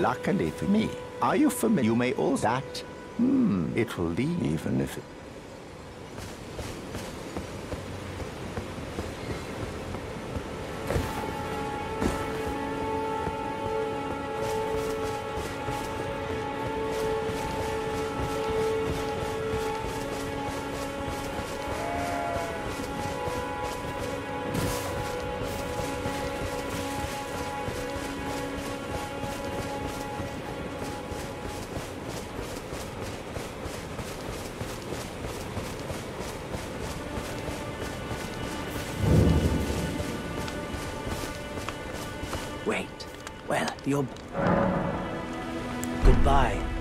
Luckily for me, are you familiar? You may also that. Hmm, it will leave even if it. You're... Goodbye.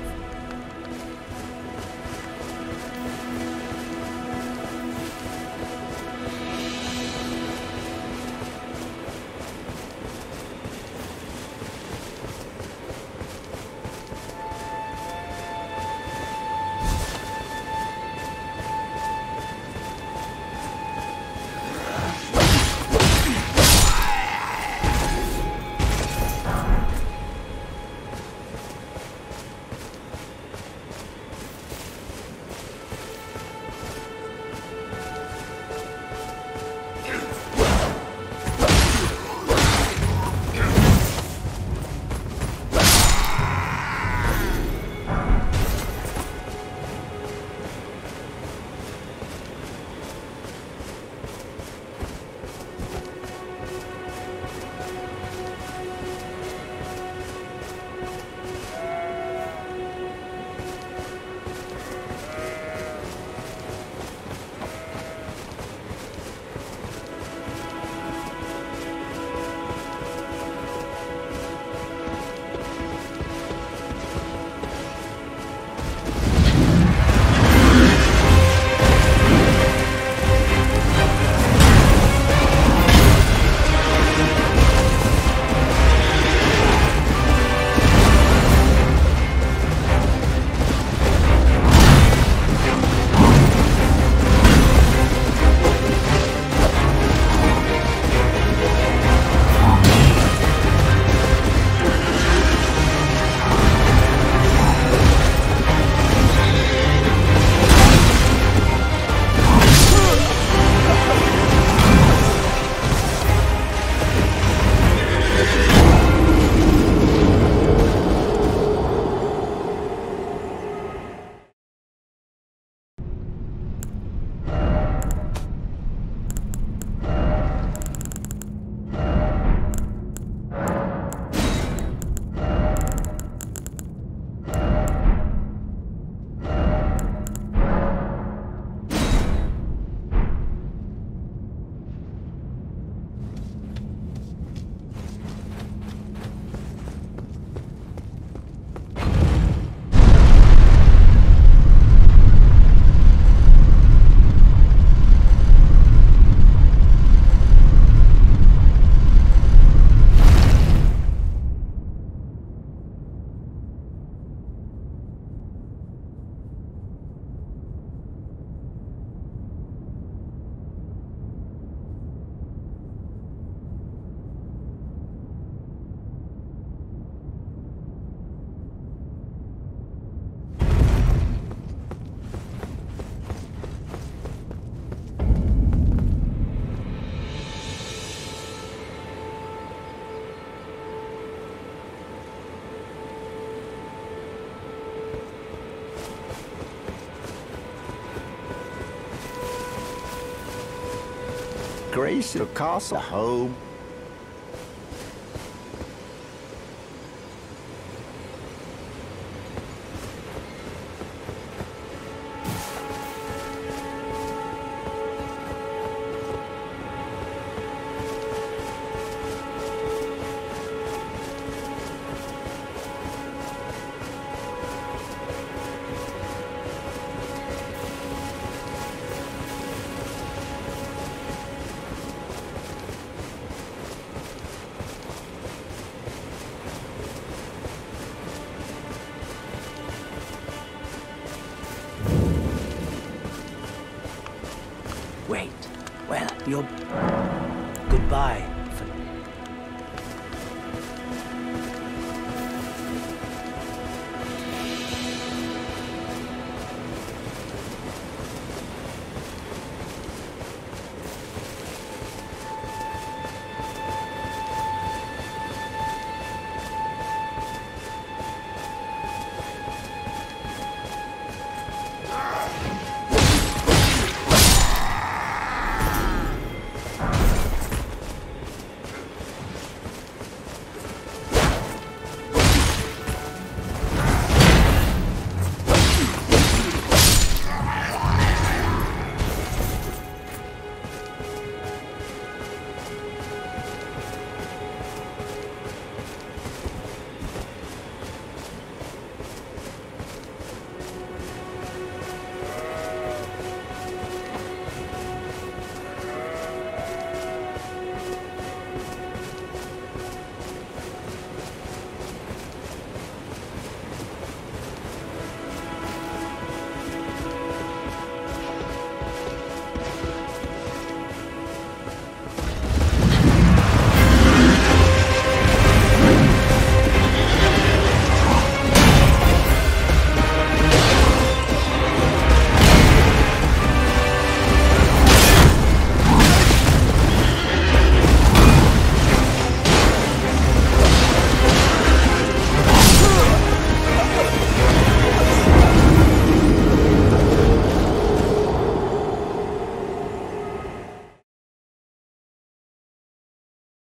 Grace your castle home. You're... Goodbye.